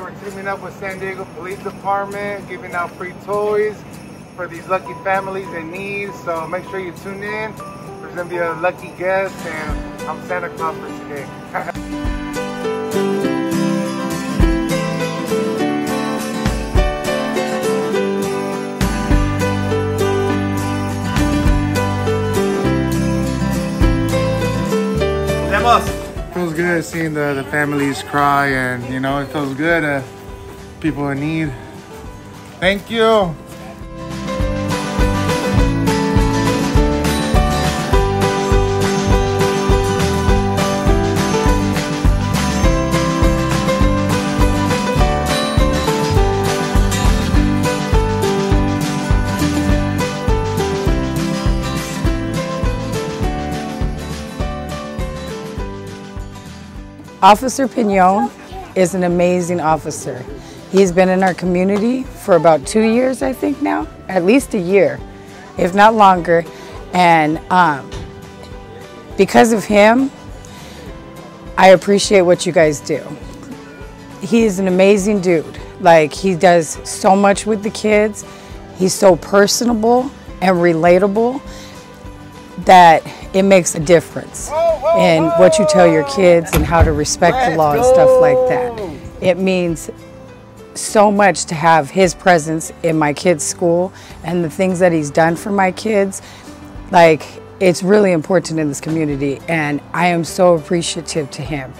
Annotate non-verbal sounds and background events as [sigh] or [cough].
We're teaming up with San Diego Police Department, giving out free toys for these lucky families in need. So make sure you tune in. There's gonna be a lucky guest, and I'm Santa Claus for today. [laughs] feels good seeing the, the families cry and you know it feels good uh, people in need. Thank you Officer Piñon is an amazing officer. He's been in our community for about two years, I think now, at least a year, if not longer. And um, because of him, I appreciate what you guys do. He is an amazing dude. Like, he does so much with the kids. He's so personable and relatable that it makes a difference in what you tell your kids and how to respect the law and stuff like that. It means so much to have his presence in my kids' school and the things that he's done for my kids. Like, it's really important in this community, and I am so appreciative to him.